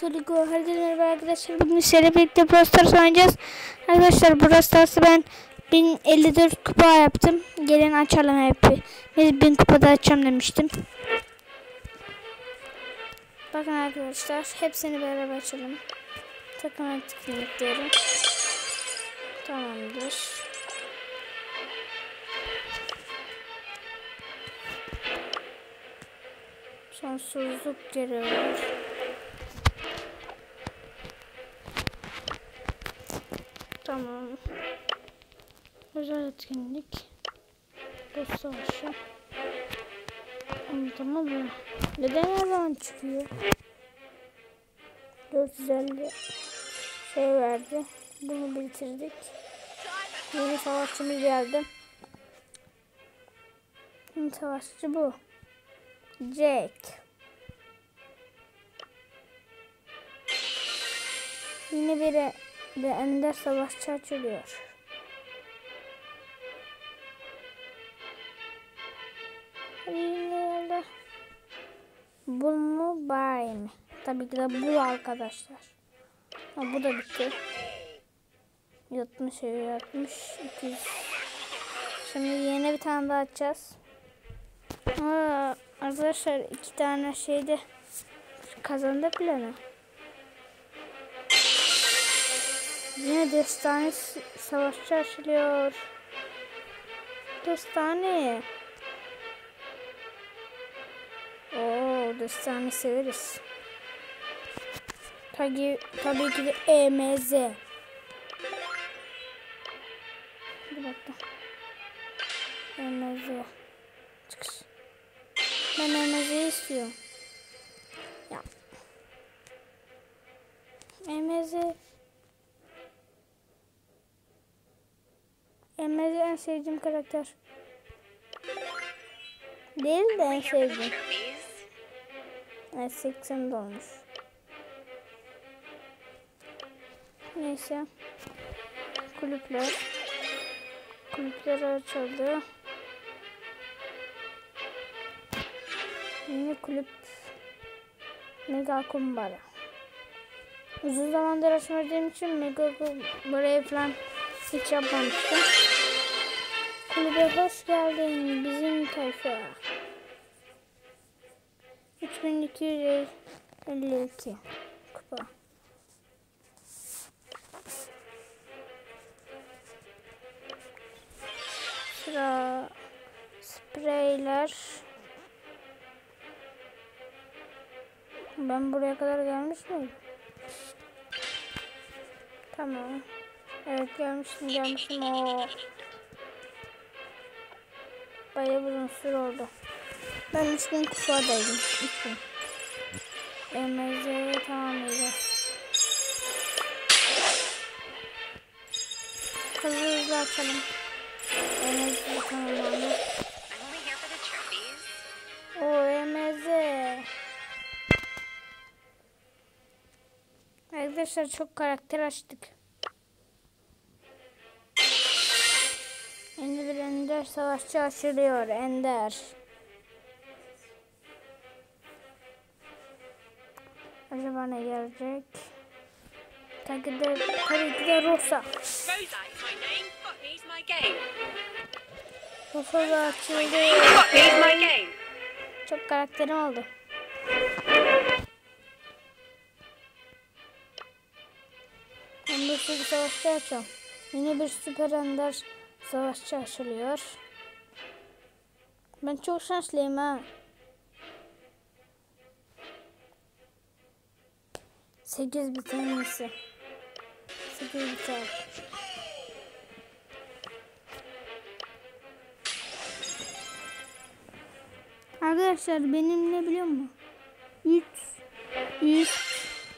Toligo. Herkese merhaba arkadaşlar. Bugün sizlerle birlikte Brawl Stars oynayacağız. Arkadaşlar Brawl Stars'ı ben 1054 kupa yaptım. Gelin açalım hep. Biz 1000 kupada açacağım demiştim. Bakın arkadaşlar. Hepsini beraber açalım. Takım etkinlikleri. Tamamdır. Sonsuzluk görevi. Tamam. Özel etkinlik. Dost savaşı. Tamam mı? Neden her zaman çıkıyor? 450 şey verdi. Bunu bitirdik. Yeni savaşçımız geldi. Yeni savaşçı bu. Jack. Yine biri de ender savaşçı açılıyor. Bul mu bay mı? Tabii ki de bul arkadaşlar. Ha, bu da bitti. 60 60 200. Şimdi yeni bir tane daha açacağız. Aa, arkadaşlar iki tane şeyde kazandı planı. Yine destane savaşçı açılıyor. Destane. Oo, destane severiz. Tabii, tabii ki de EMZ. Bir dakika. EMZ. Çıkış. Ben EMZ'yi istiyorum. Sevdiğim karakter. Değil de en sevdiğim. Evet 80 dolmuş. Neyse. Kulüpler. Kulüpler açıldı. Yeni kulüp. Mega kumbara. Uzun zamandır açmadığım için mega kumbarayı falan hiç yapmamıştım. Kulübe hoş geldin bizim tayfa. 3252 kupa. Sıra spreyler. Ben buraya kadar gelmiş miyim? Tamam. Evet gelmiştim gelmiştim. Oo. Bayağı uzun süre oldu. Ben 3000 kupadaydım. 3000. MZ'yi tamamlayacağız. Hızlı hızlı açalım. MZ'yi tamamlayalım. O MZ. Arkadaşlar çok karakter açtık. Ender savaşçı açılıyor. Ender. Acaba ne gelecek? Tabii ki de, tabii ki de Rosa. Rosa da açıldı. Çok karakterim oldu. Ben bir sürü savaşçı açıyorum. Yine bir süper ender savaşçı açılıyor. Ben çok şanslıyım ha. Sekiz bir tanesi. Sekiz bir tane. Arkadaşlar benim ne biliyor musun? 3 üst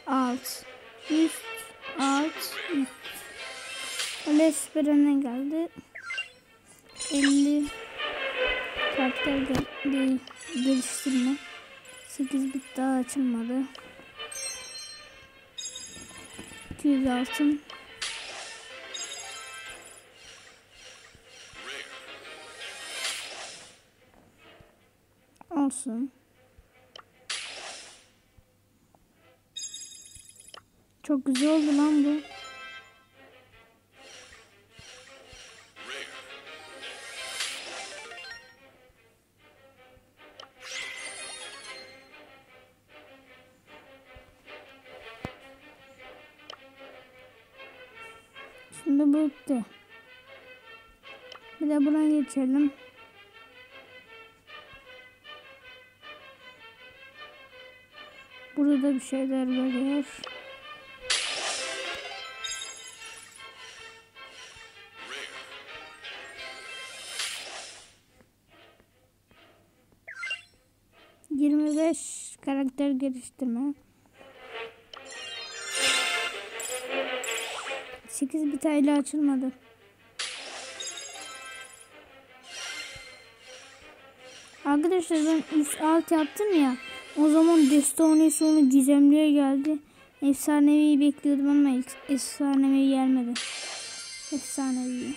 alt üst alt üst. Öyle geldi. 50 karakter de, de, geliştirme. 8 bit daha açılmadı. 200 altın. Olsun. Çok güzel oldu lan bu. Buna geçelim. Burada bir şeyler veriyor. Yirmi karakter geliştirme. Sekiz bitayla açılmadı. Arkadaşlar ben üst alt yaptım ya. O zaman Destiny sonu gizemliye geldi. Efsanevi bekliyordum ama efsanevi gelmedi. Efsanevi.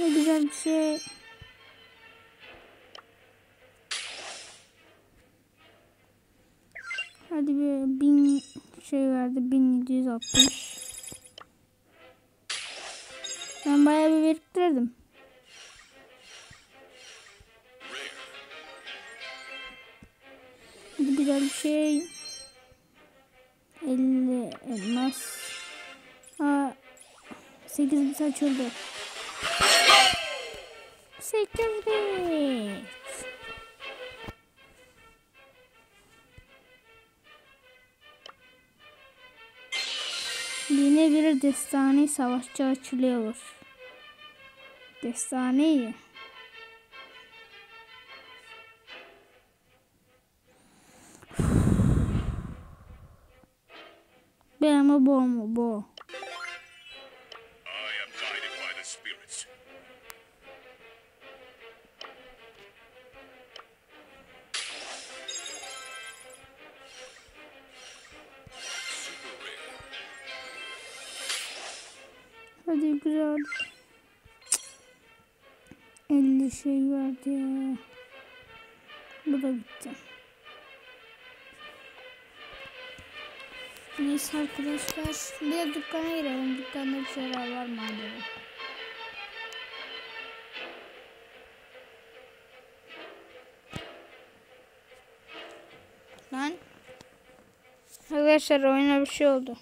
Ne güzel bir şey. Hadi bir bin şey verdi. 1760. Ben bayağı bir biriktirdim. Hadi güzel bir şey. 50 elmas. Aa, 8 bit açıldı. 8 bit. Yine bir destani savaşçı açılıyor. Destani. Be ama bu mu bu? Hadi güzel. 50 şey verdi. Bu da bitti. Neyse arkadaşlar. Bir de dükkana girelim. Dükkanda bir şeyler var mı acaba? Lan. Arkadaşlar oyuna bir şey oldu.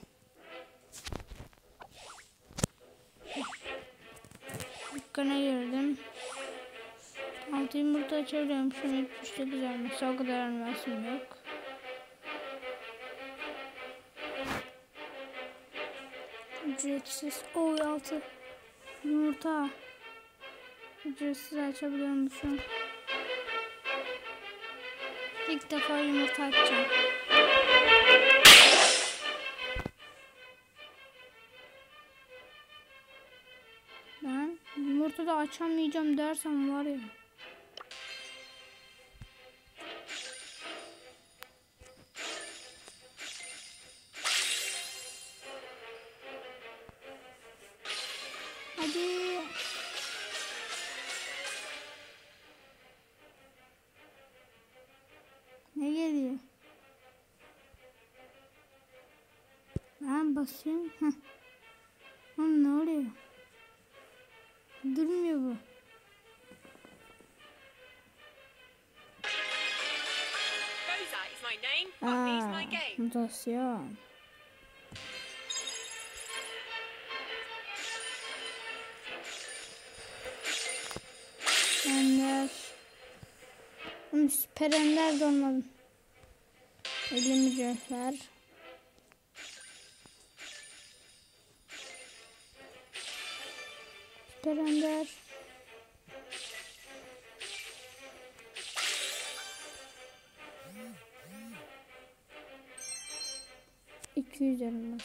Altı yumurta açabiliyormuşum. 79 elması. O kadar elmasım yok. Ücretsiz. Oy altı. Yumurta. Ücretsiz açabiliyormuşum. İlk defa yumurta açacağım. Ben yumurta da açamayacağım dersem var ya. Basıyorum. Heh. Oğlum ne oluyor? Durmuyor bu. Rosa is my name. What is my Aa, game? mutasyon. Ender. Oğlum süper ender de olmadı. 50 mücevher. Süper ender. İki elmas.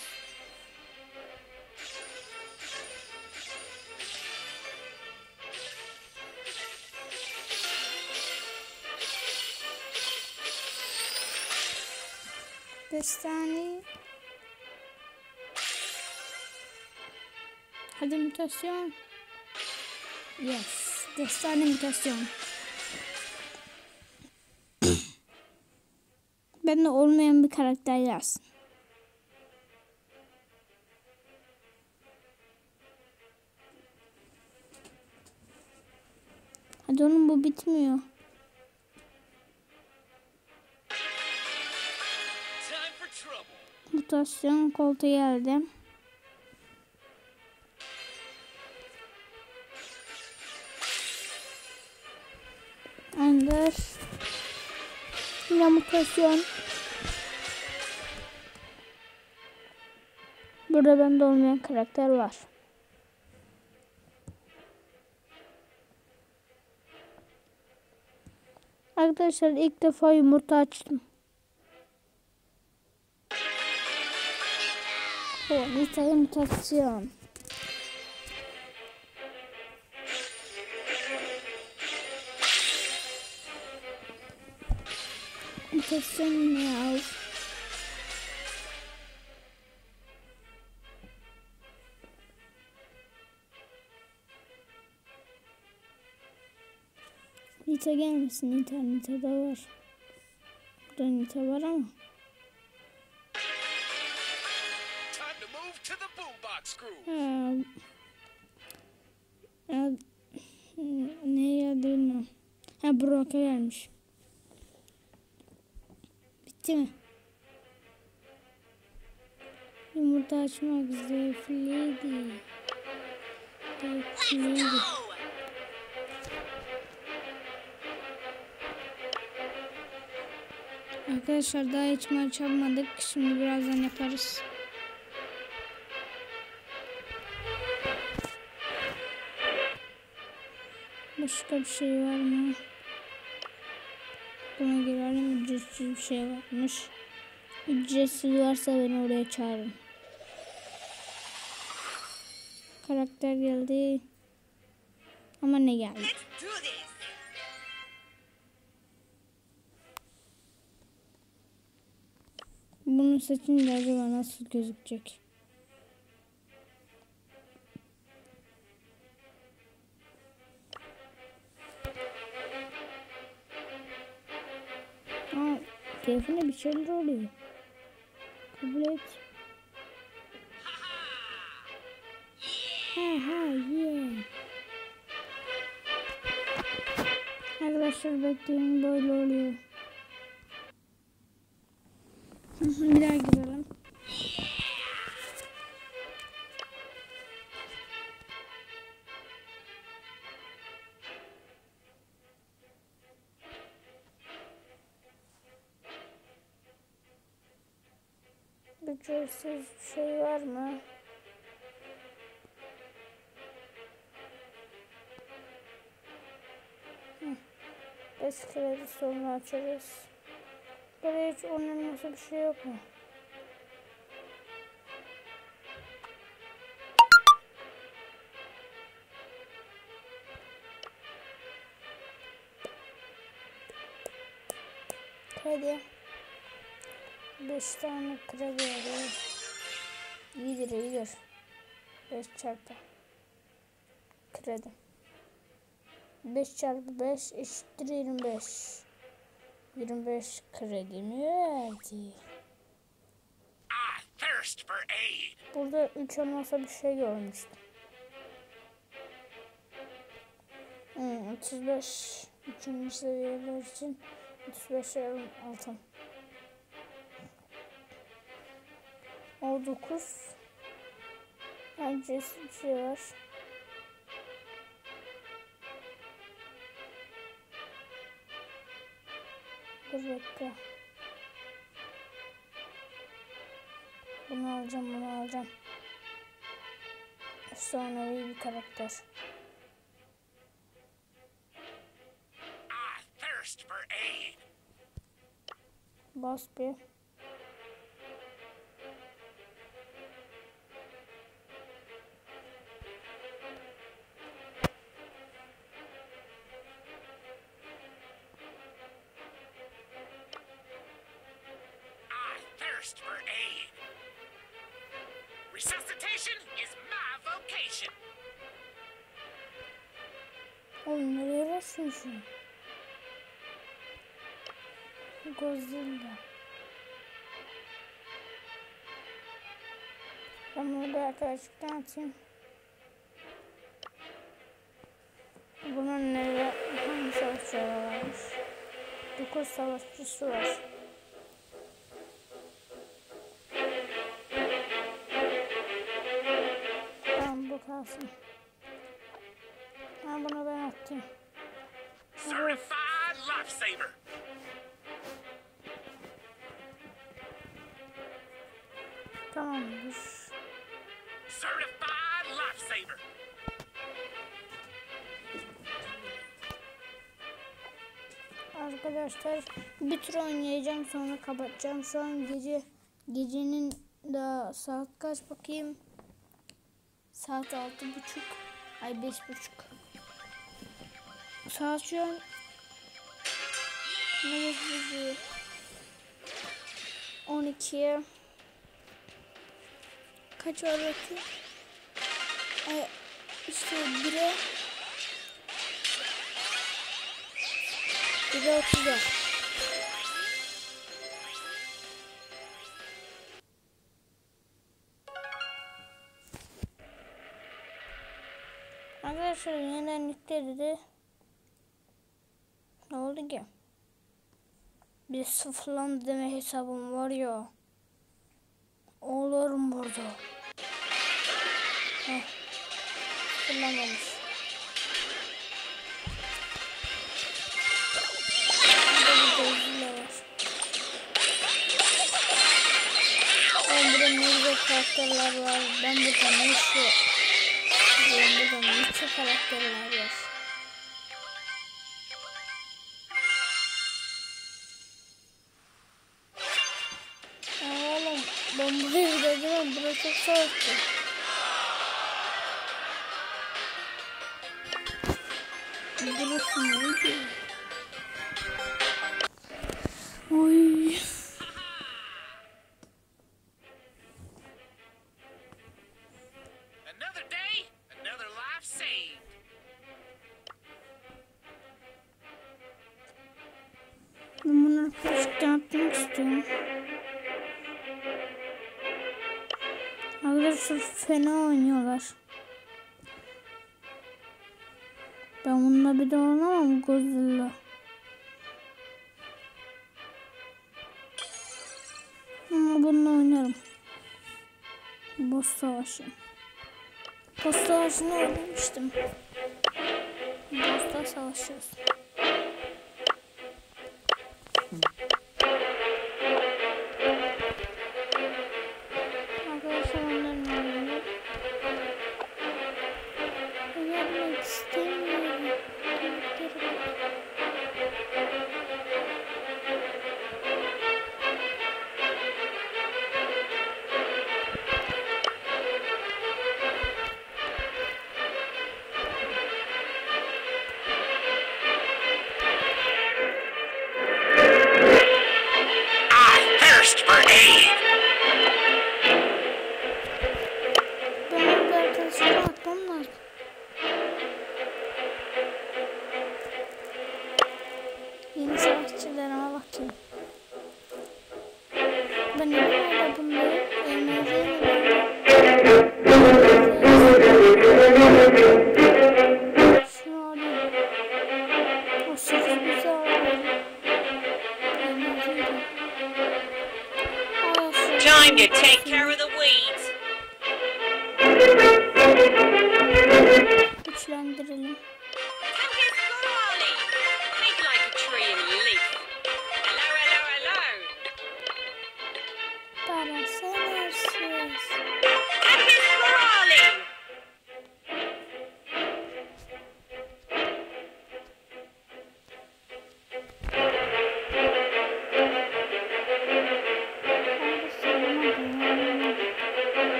Destani. Hadi mutasyon. Yes. Destane mutasyon. ben de olmayan bir karakter yazsın. Hadi oğlum bu bitmiyor. Mutasyon koltuğu geldi. Yine mutasyon. Burada bende olmayan karakter var. Arkadaşlar ilk defa yumurta açtım. Nita'ya mutasyon. Mutasyon ne ya? Nita gelmesin. Nita, Nita'da var. Burada Nita var ama. Ha, ya, ne geldi bilmiyorum. Ha Brock'a gelmiş. Bitti mi? Yumurta açmak zevkliydi. Zevkliydi. Arkadaşlar daha hiç maç yapmadık. Şimdi birazdan yaparız. Başka bir şey var mı? Buna girelim. Ücretsiz bir şey varmış. Ücretsiz varsa beni oraya çağırın. Karakter geldi. Ama ne geldi? Bunu seçince acaba nasıl gözükecek? Telefona bir şeyler oluyor. Kabul et. Ha ha yeah. Arkadaşlar bekleyin böyle oluyor. bir daha girelim. Ücretsiz bir şey var mı? Beş kredi sonra açarız. Böyle hiç onun nasıl bir şey yok mu? Hadi. Tane kredi veriyor. İyidir iyidir. Beş çarpı. Kredi. Beş çarpı beş eşittir yirmi beş. 25 kredimi verdi. Burada 3 olmasa bir şey görmüştüm. Hmm, 35 üçüncü seviyeler için 35 yarım altın. O 9 Bence bir şey var. Dur bekle. Bunu alacağım, bunu alacağım. Efsanevi bir karakter. I thirst for aid. Bas bir. Rastlıyorsun? Godzilla. Ben bir arkadaşlıktan atayım. Bunun nereye hangi savaşçıları varmış? 9 savaşçısı var. Tamam bu kalsın. Ha bunu ben attım. Certified lifesaver. Tamamdır. Certified lifesaver. Arkadaşlar bir tur oynayacağım sonra kapatacağım. Şu an gece gecenin daha saat kaç bakayım. Saat altı buçuk. Ay beş buçuk. An ne yazıyor? 12'ye kaç var bakayım? Ay işte 1'e 1'e 30'a. Arkadaşlar yeniden yükledi de ne oldu ki? Bir sıfırlandı deme hesabım var ya. Olurum burada. Heh. Sıfırlanmamış. Karakterler var. Ben burada ne şu ben burada ne çok karakterler var. Ben buraya gideceğim. Burası çok soğuktu. Burası neydi? Oy. Bununla oynarım. Boss savaşı. Boss savaşını oynamıştım. Boss'ta savaşıyoruz.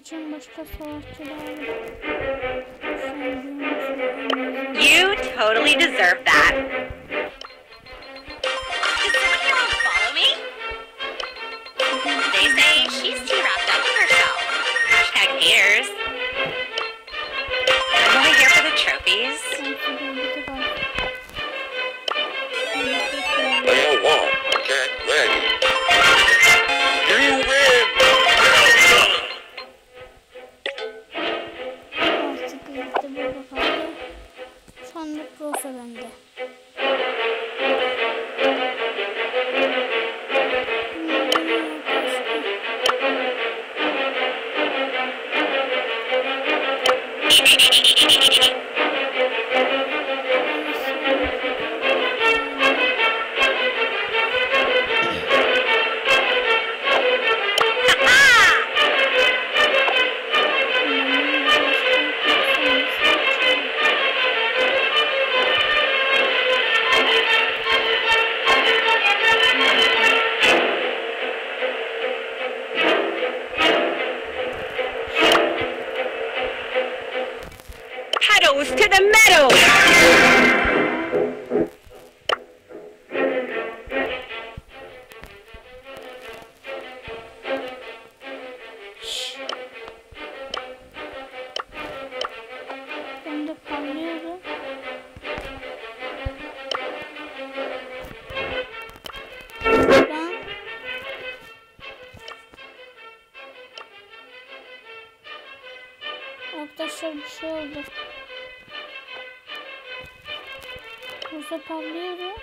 You totally deserve that. Deixa eu palmeira.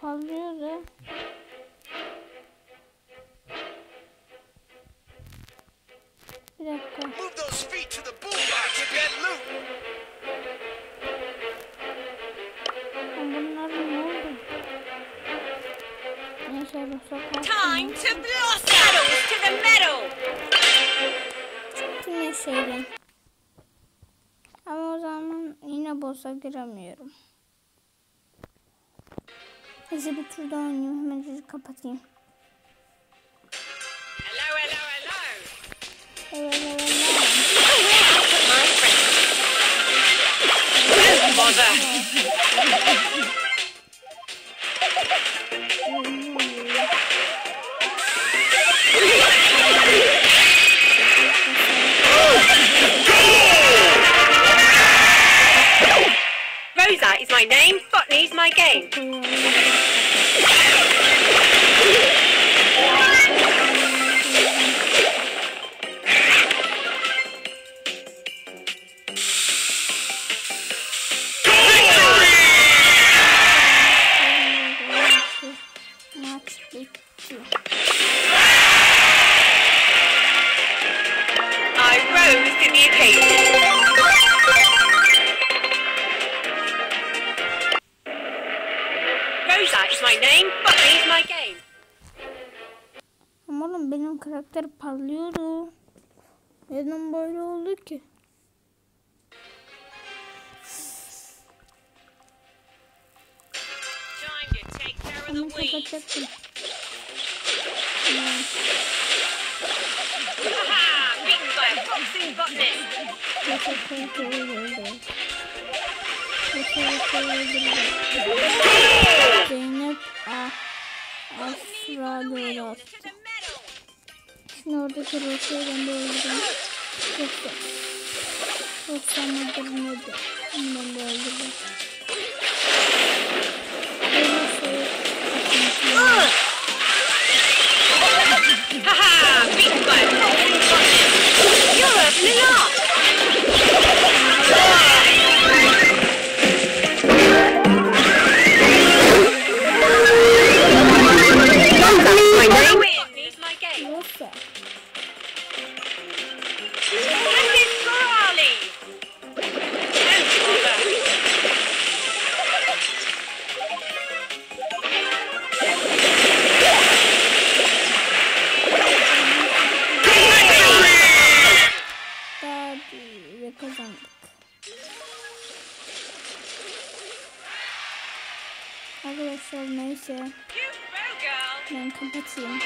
Palmeira. Leca. Move those feet to the boombox and get loot. Time to blossom! Battles to the metal! Minha cheira. Zaman yine boss'a giremiyorum. Neyse bir tur daha oynayayım. Hemen kapatayım. Hello, hello, hello. My friend. Don't bother. My name, Botany's my game. ってゼあアスラドラスト Snorri kruser den bölgen. Yoksa. Yoksa mıdır nedir? Bunu bölgedir. ha big butt. You're opening up. Arkadaşlar neyse You go, girl. ben kapatayım.